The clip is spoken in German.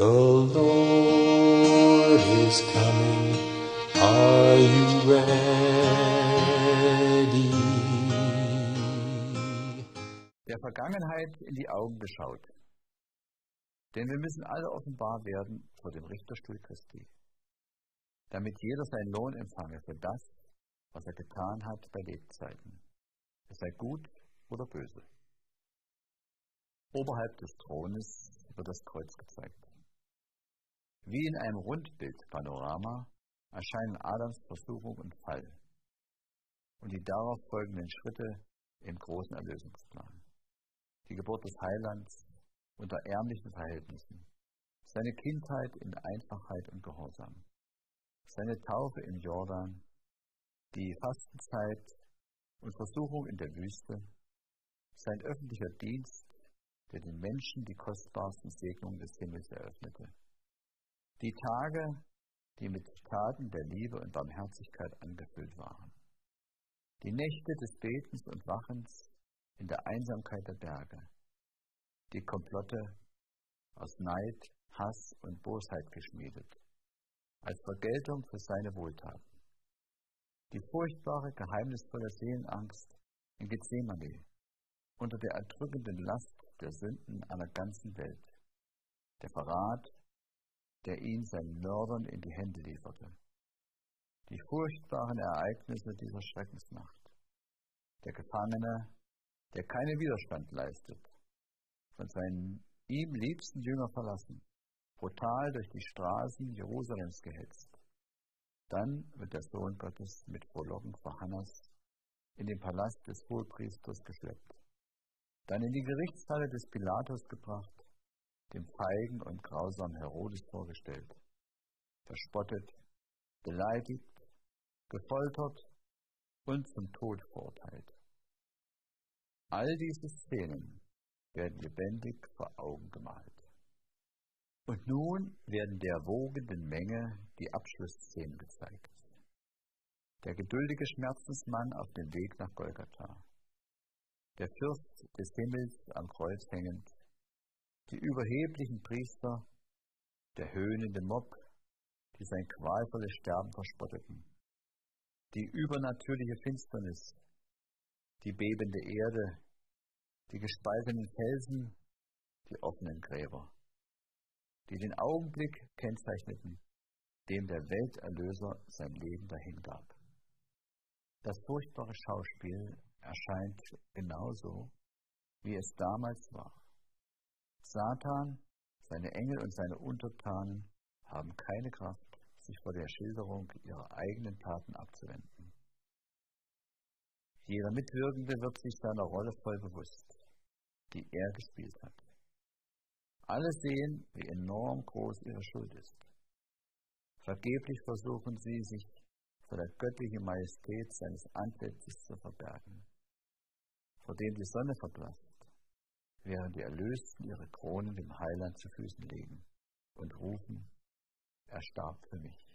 The Lord is coming. Are you ready? der Vergangenheit in die Augen geschaut. Denn wir müssen alle offenbar werden vor dem Richterstuhl Christi, damit jeder seinen Lohn empfange für das, was er getan hat bei Lebzeiten, es sei gut oder böse. Oberhalb des Thrones wird das Kreuz gezeigt. Wie in einem Rundbildpanorama erscheinen Adams Versuchung und Fall und die darauf folgenden Schritte im großen Erlösungsplan die Geburt des Heilands unter ärmlichen Verhältnissen, seine Kindheit in Einfachheit und Gehorsam, seine Taufe im Jordan, die Fastenzeit und Versuchung in der Wüste, sein öffentlicher Dienst, der den Menschen die kostbarsten Segnungen des Himmels eröffnete, die Tage, die mit Taten der Liebe und Barmherzigkeit angefüllt waren, die Nächte des Betens und Wachens, in der Einsamkeit der Berge, die Komplotte aus Neid, Hass und Bosheit geschmiedet, als Vergeltung für seine Wohltaten. Die furchtbare, geheimnisvolle Seelenangst in Gethsemane unter der erdrückenden Last der Sünden einer ganzen Welt. Der Verrat, der ihn seinen Mördern in die Hände lieferte. Die furchtbaren Ereignisse dieser Schreckensnacht. Der Gefangene, der keinen Widerstand leistet, von seinen ihm liebsten Jünger verlassen, brutal durch die Straßen Jerusalems gehetzt. Dann wird der Sohn Gottes mit Frohlocken vor Hannas in den Palast des Hohepriesters geschleppt, dann in die Gerichtshalle des Pilatus gebracht, dem feigen und grausamen Herodes vorgestellt, verspottet, beleidigt, gefoltert und zum Tod verurteilt. All diese Szenen werden lebendig vor Augen gemalt. Und nun werden der wogenden Menge die Abschlussszenen gezeigt. Der geduldige Schmerzensmann auf dem Weg nach Golgatha. Der Fürst des Himmels am Kreuz hängend. Die überheblichen Priester, der höhnende Mob, die sein qualvolles Sterben verspotteten. Die übernatürliche Finsternis, die bebende Erde, die gespaltenen Felsen, die offenen Gräber, die den Augenblick kennzeichneten, dem der Welterlöser sein Leben dahingab. Das furchtbare Schauspiel erscheint genauso, wie es damals war. Satan, seine Engel und seine Untertanen haben keine Kraft, sich vor der Schilderung ihrer eigenen Taten abzuwenden. Jeder Mitwirkende wird sich seiner Rolle voll bewusst, die er gespielt hat. Alle sehen, wie enorm groß ihre Schuld ist. Vergeblich versuchen sie, sich vor der göttlichen Majestät seines Antlitzes zu verbergen, vor dem die Sonne verblasst, während die Erlösten ihre Kronen dem Heiland zu Füßen legen und rufen, er starb für mich.